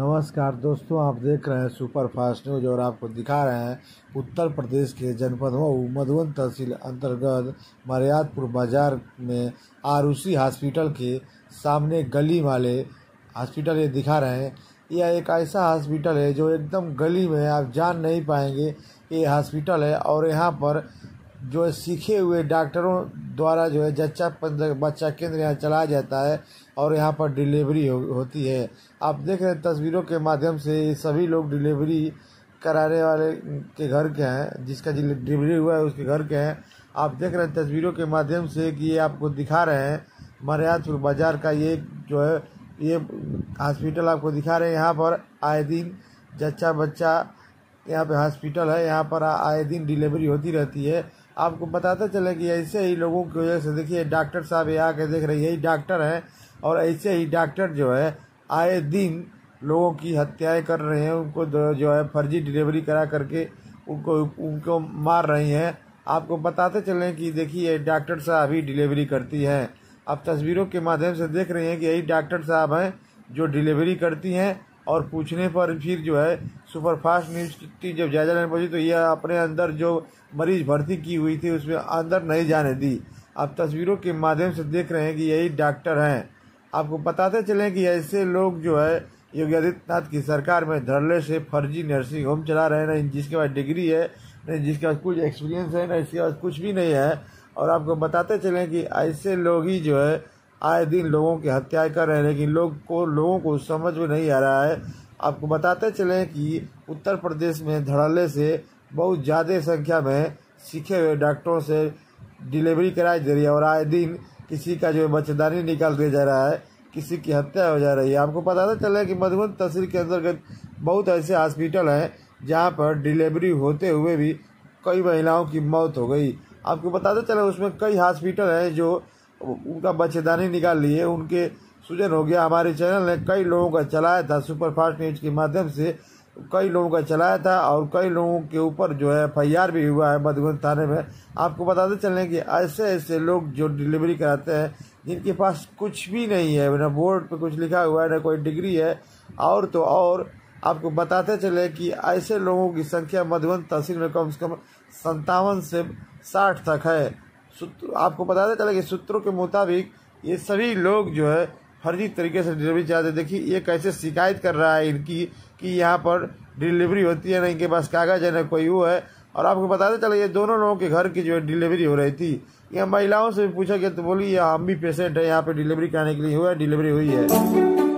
नमस्कार दोस्तों, आप देख रहे हैं सुपर फास्ट न्यूज़ और आपको दिखा रहे हैं उत्तर प्रदेश के जनपद मऊ मधुबन तहसील अंतर्गत मरियादपुर बाज़ार में आरूसी हॉस्पिटल के सामने गली वाले हॉस्पिटल ये दिखा रहे हैं। यह एक ऐसा हॉस्पिटल है जो एकदम गली में आप जान नहीं पाएँगे। ये हॉस्पिटल है और यहाँ पर जो सीखे हुए डॉक्टरों द्वारा जो है जच्चा बच्चा केंद्र यहाँ चलाया जाता है और यहाँ पर डिलीवरी हो, होती है। आप देख रहे हैं तस्वीरों के माध्यम से सभी लोग डिलीवरी कराने वाले के घर के हैं जिसका डिलीवरी हुआ है उसके घर के हैं। आप देख रहे हैं तस्वीरों के माध्यम से कि ये आपको दिखा रहे हैं मरियादपुर बाज़ार का ये जो है ये हॉस्पिटल आपको दिखा रहे हैं। यहाँ पर आए दिन जच्चा बच्चा यहाँ पे हॉस्पिटल है यहाँ पर आए दिन डिलीवरी होती रहती है। आपको बताते चले कि ऐसे ही लोगों की वजह से देखिए, डॉक्टर साहब यहाँ के देख रहे यही डॉक्टर हैं और ऐसे ही डॉक्टर जो है, आए दिन लोगों की हत्याएँ कर रहे हैं, उनको जो है फर्जी डिलीवरी करा करके उनको उनको मार रही हैं। आपको बताते चलें कि देखिए, डॉक्टर साहब ही डिलीवरी करती हैं। आप तस्वीरों के माध्यम से देख रहे हैं कि यही डॉक्टर साहब हैं जो डिलीवरी करती हैं। और पूछने पर फिर जो है, सुपरफास्ट न्यूज़ की जब जायजा लेने पहुँची तो यह अपने अंदर जो मरीज़ भर्ती की हुई थी, उसमें अंदर नहीं जाने दी। आप तस्वीरों के माध्यम से देख रहे हैं कि यही डॉक्टर हैं। आपको बताते चले कि ऐसे लोग जो है, योगी आदित्यनाथ की सरकार में धरले से फर्जी नर्सिंग होम चला रहे हैं ना जिसके पास डिग्री है, नहीं जिसके पास कुछ एक्सपीरियंस है ना इसके पास कुछ भी नहीं है। और आपको बताते चलें कि ऐसे लोग ही जो है आए दिन लोगों की हत्याएँ कर रहे हैं, लेकिन लोग को, लोगों को समझ में नहीं आ रहा है। आपको बताते चलें कि उत्तर प्रदेश में धड़ल्ले से बहुत ज़्यादा संख्या में सीखे हुए डॉक्टरों से डिलीवरी कराई जा रही है और आए दिन किसी का जो बच्चेदानी निकाल दिया जा रहा है, किसी की हत्या हो जा रही है। आपको पता था चला कि मधुबन तहसील के अंतर्गत बहुत ऐसे हॉस्पिटल हैं जहाँ पर डिलीवरी होते हुए भी कई महिलाओं की मौत हो गई। आपको बताते चले उसमें कई हॉस्पिटल हैं जो उनका बच्चेदानी निकाल लिए, उनके सूजन हो गया। हमारे चैनल ने कई लोगों का चलाया था सुपर फास्ट न्यूज़ के माध्यम से कई लोगों का चलाया था और कई लोगों के ऊपर जो है एफआईआर भी हुआ है मधुबन थाने में। आपको बताते चलें कि ऐसे ऐसे लोग जो डिलीवरी कराते हैं, जिनके पास कुछ भी नहीं है, ना बोर्ड पे कुछ लिखा हुआ है, ना कोई डिग्री है, और तो और। आपको बताते चले कि ऐसे लोगों की संख्या मधुबन तहसील में कम से कम संतावन से साठ तक है। आपको बताते चले कि सूत्रों के मुताबिक ये सभी लोग जो है फर्जी तरीके से डिलीवरी चाहते देखिए, ये कैसे शिकायत कर रहा है इनकी कि यहाँ पर डिलीवरी होती है ना, इनके पास कागज़ है ना, कोई वो है। और आपको बताते चले ये दोनों लोगों के घर की जो है डिलीवरी हो रही थी। यहाँ महिलाओं से भी पूछा गया तो बोली हम भी पेशेंट है, यहाँ पे डिलीवरी कराने के लिए हुआ है डिलीवरी हुई है।